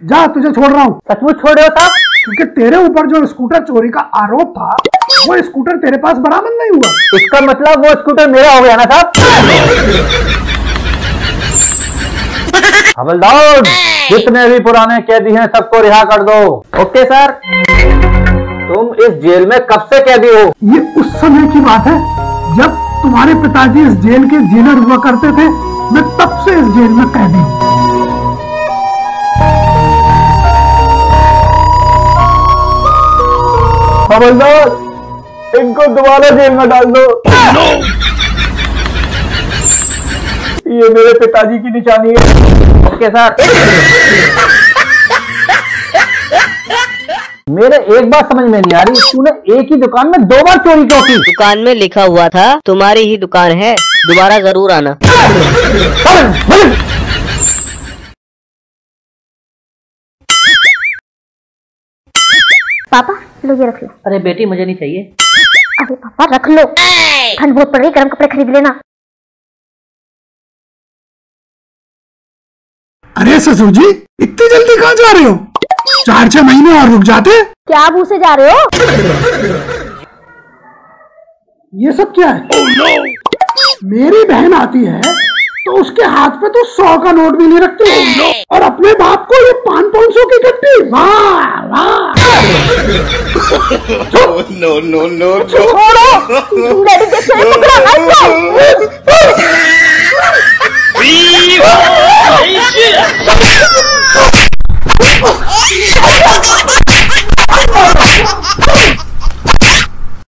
जा तुझे छोड़ रहा हूँ। सचमुच छोड़ रहे हो साहब? क्योंकि तेरे ऊपर जो स्कूटर चोरी का आरोप था वो स्कूटर तेरे पास बरामद नहीं हुआ। इसका मतलब वो स्कूटर मेरा हो गया ना साहब? हवलदार जितने भी पुराने कैदी हैं सबको रिहा कर दो। Okay sir. तुम इस जेल में कब से कैदी हो? ये उस समय की बात है जब तुम्हारे पिताजी इस जेल के जेलर हुआ करते थे मैं तब से इस जेल में कैदी हूँ। हवलदार इनको दोबारा जेल में डाल दो। ये मेरे पिताजी की निशानी है। Okay sir. मेरे एक बात समझ में नहीं आ रही। तूने एक ही दुकान में दो बार चोरी क्यों की? दुकान में लिखा हुआ था तुम्हारी ही दुकान है। दोबारा ज़रूर आना। पापा लो ये रख लो। अरे बेटी मुझे नहीं चाहिए। अरे पापा रख लो। ठंड बहुत पड़ रही गर्म कपड़े खरीद लेना। अरे ससुर जी इतनी जल्दी कहाँ जा रहे हो? चार छह महीने और रुक जाते। क्या मुँह से जा रहे हो? ये सब क्या है? Oh, no. मेरी बहन आती है तो उसके हाथ पे तो सौ का नोट भी नहीं रखती। और अपने बाप को ये पाँच पाँच सौ की कट्टी वाह! छोड़ो डैडी देख के पकड़ा ना इसको